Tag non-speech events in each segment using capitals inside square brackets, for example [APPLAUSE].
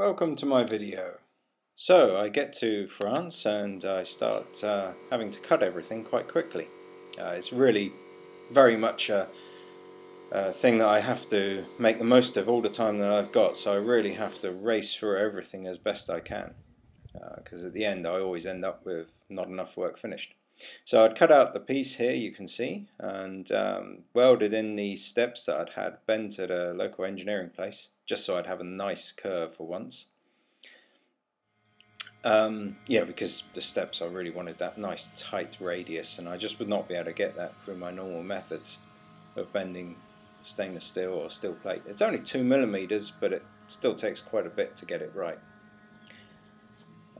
Welcome to my video. So I get to France and I start uh, having to cut everything quite quickly. Uh, it's really very much a, a, thing that I have to make the most of all the time that I've got so I really have to race through everything as best I can because uh, at the end I always end up with not enough work finished. So I'd cut out the piece here you can see and um, welded in the steps that I'd had bent at a local engineering place just so I'd have a nice curve for once. Um, yeah, because the steps I really wanted that nice tight radius and I just would not be able to get that through my normal methods of bending stainless steel or steel plate. It's only two millimeters but it still takes quite a bit to get it right.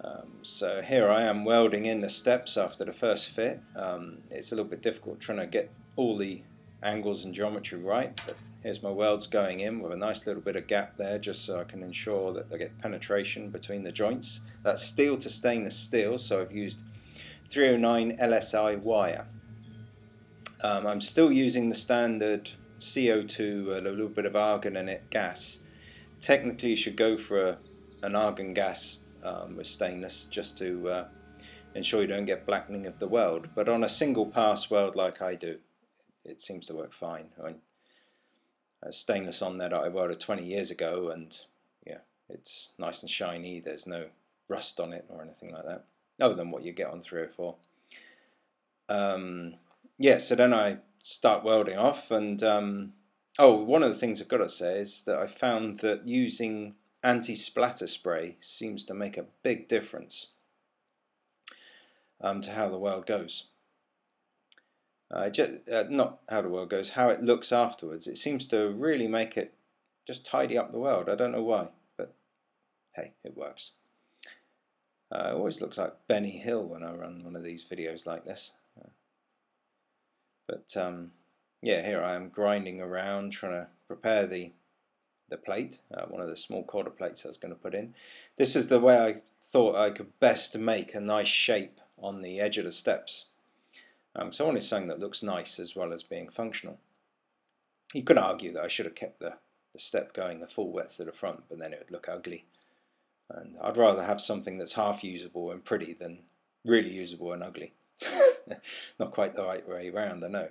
Um, so here I am welding in the steps after the first fit. Um, it's a little bit difficult trying to get all the angles and geometry right, but here's my welds going in with a nice little bit of gap there just so I can ensure that I get penetration between the joints. That's steel to stainless steel, so I've used 309 LSI wire. Um, I'm still using the standard CO2, a little bit of argon in it, gas. Technically you should go for a, an argon gas um, with stainless just to uh, ensure you don't get blackening of the weld. But on a single pass weld like I do, it seems to work fine. I mean, stainless on that I welded 20 years ago and yeah, it's nice and shiny. There's no rust on it or anything like that, other than what you get on 304. Um, yeah, so then I start welding off and um, oh, one of the things I've got to say is that I found that using anti-splatter spray seems to make a big difference um, to how the weld goes. Uh, just, uh, not how the world goes, how it looks afterwards. It seems to really make it just tidy up the world. I don't know why, but hey, it works. Uh, it always looks like Benny Hill when I run one of these videos like this. Uh, but um, yeah, here I am grinding around trying to prepare the the plate, uh, one of the small quarter plates I was going to put in. This is the way I thought I could best make a nice shape on the edge of the steps. Um, so I wanted something that looks nice as well as being functional. You could argue that I should have kept the, the step going the full width to the front, but then it would look ugly. And I'd rather have something that's half usable and pretty than really usable and ugly. [LAUGHS] Not quite the right way around, I know.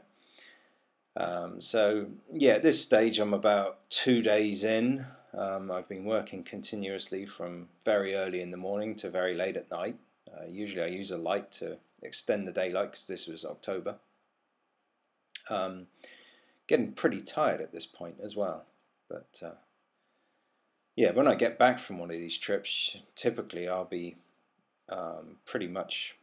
Um, so yeah, at this stage I'm about two days in. Um, I've been working continuously from very early in the morning to very late at night. Uh, usually I use a light to extend the daylight because this was October. Um, getting pretty tired at this point as well. But uh, yeah, when I get back from one of these trips, typically I'll be um, pretty much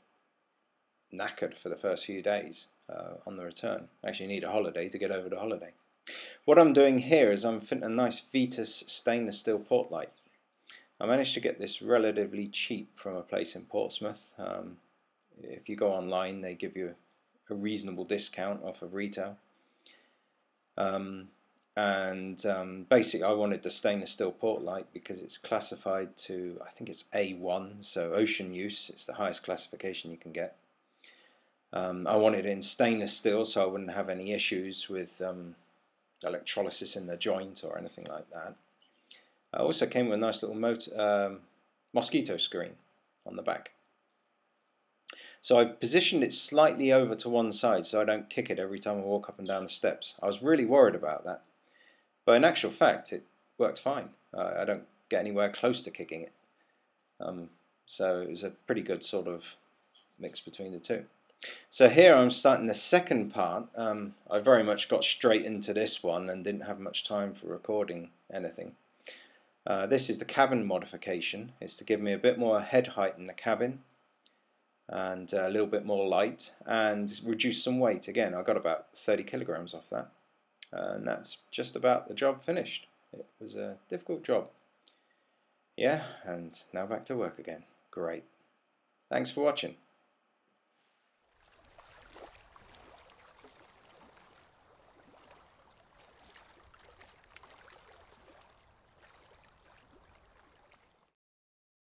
knackered for the first few days uh, on the return. I actually need a holiday to get over the holiday. What I'm doing here is I'm fitting a nice Vetus stainless steel port light. I managed to get this relatively cheap from a place in Portsmouth. Um, if you go online they give you a reasonable discount off of retail. Um, and um, basically I wanted the stainless steel port light because it's classified to I think it's A1 so ocean use it's the highest classification you can get um, I wanted it in stainless steel so I wouldn't have any issues with um, electrolysis in the joint or anything like that. I also came with a nice little motor, um, mosquito screen on the back. So I've positioned it slightly over to one side so I don't kick it every time I walk up and down the steps. I was really worried about that. But in actual fact it worked fine. Uh, I don't get anywhere close to kicking it. Um, so it was a pretty good sort of mix between the two. So here I'm starting the second part. Um, I very much got straight into this one and didn't have much time for recording anything. Uh, this is the cabin modification. It's to give me a bit more head height in the cabin and a little bit more light and reduce some weight. Again, I got about 30 kilograms off that and that's just about the job finished. It was a difficult job. Yeah, and now back to work again. Great. Thanks for watching.